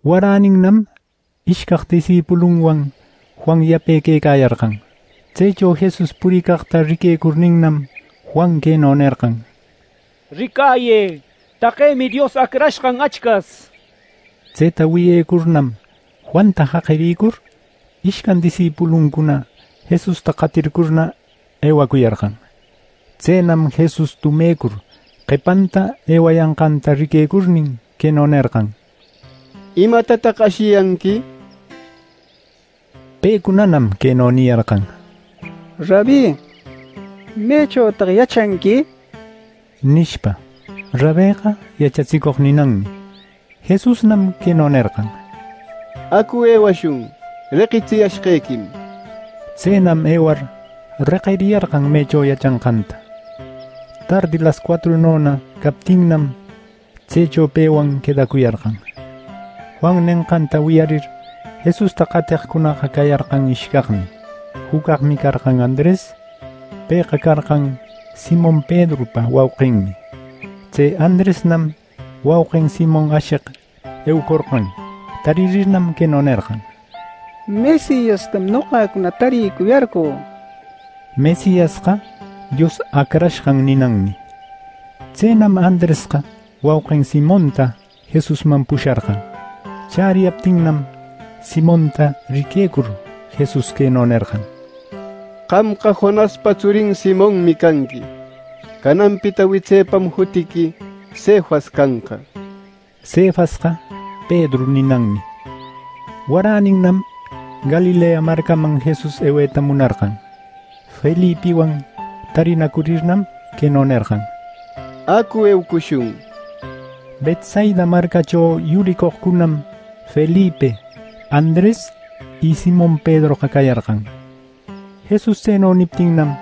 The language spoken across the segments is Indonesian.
Waraningnam ishkaq disipulunwan Juan yape kayarqan. Chaycho Jesus purikaqta rikaykurninnam Juan kayno nerqan: Rikaye, taqaymi Dios akrashqan achkas. Chayta wiyaykurnam Juanta haqirikur ishkan disipulunkuna Jesusta qatirkurna eywakuyarqan. Chaynam Jesus tumeykur qipanta ewayanqanta rikaykurnin nerqan: ¿Imatataq ashiyanki? Paykunanam kayno niyarqan: Rabí, ¿maychawtaq yachanki? Nishpa, yachachikuq ninanmi. Jesusnam kayno nerqan: Aku eywashun, riqitsiyashqaykim. Chaynam eywar riqiriyarqan maychaw yachanqanta. Tardi las cuatro nona kaptinnam chaychaw paywan quedakuyarqan. Juan ninqanta wiyarir Jesusta qatiqkunaqa kayarqan ishkaqmi. Hukaqmi karqan Andrés, payqa karqan Simón Pedropa wawqinmi. Chay Andrésnam wawqin Simón ashiq ewkurqan. Taririrnam kayno nerqan: Mesíastam ñuqakuna tarikuyarqu. Mesíasqa Dios akrashqan ninanmi. Chaynam Andrésqa wawqin Simonta Jesusman pusharqan. Chariyaptinnam Simonta rikaykur Jesus kayno nerqan: Qamqa Jonaspa churin Simonmi kanki. Kananpita wichaypam hutiki Cefas kanqa. Cefasqa Pedro ninanmi. Waraningnam Galilea markaman Jesus ewayta munarqan. Felipiwan tarinakurirnam kayno nerqan: Aku ewkushun. Betsaida markachaw yurikuqkunam Felipe, Andrés y Simón Pedro kayarqan. Jesus chayno niptinnam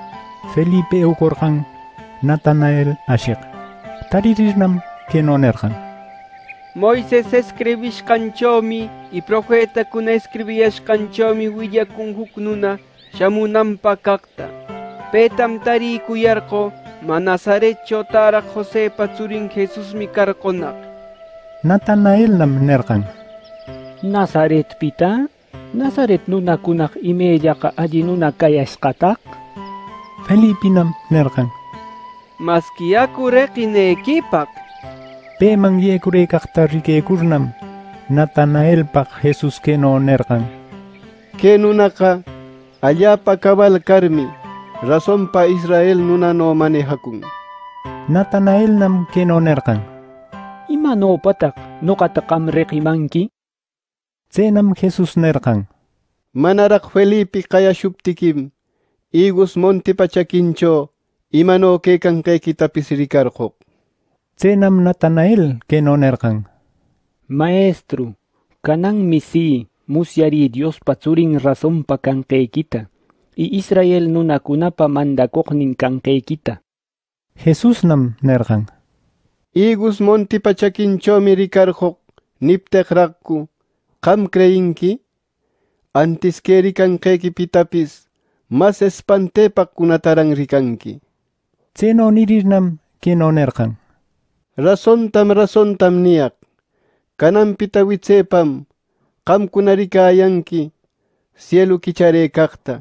Felipe ewkurqan Natanael ashiq. Taririrnam kayno nerqan: Moisés escribishqanchawmi y profetakuna escribiyashqanchawmi willakun huk nuna shamunanpa kaqta. Paytam tarikuyarqu Nazaretcho taraq Josepa churin Jesusmi karqunaq. Natanaelnam nerqan: Nazaretpita? Nazaret nunakunaq imayllaqa alli nuna kayashqataq? Felipinam nerqan: Maski yaku riqinaykipaq. Payman yaykureykaqta rikaykurnam Natanaelpaq Jesus kayno nerqan: Kay nunaqa allapa kabal karmi razonpa Israel nunano manejakun. Natanaelnam kayno nerqan: Imanawpataq ñuqata qam Chaynam Jesus nerqan: Manaraq Felipe qayashuptikim Igus montipa chakincho imano kaykanqaykitapis rikarquq. Chaynam Natanael kayno nerqan: Maestro, kananmi si musyari Diospa churin razonpa kanqaykita y Israel nunakunapa mandakuqnin kanqaykita. Jesusnam nerqan: Igus montipa chakinchomi rikarquq niptiqraqku qam creyinki antiskeri kanqayki pitapis mas espantepaqkunataran rikanki. Chay nonirirnam kinonirqan razontam razontam niyaq kananpita wichaypam qamkunarikayanki cielo kichareykaqta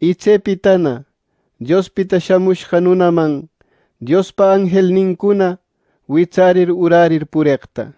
ichaykpitana diospita shamushqa nunaman diospa ángel ninkuna wicharir urarir puriqta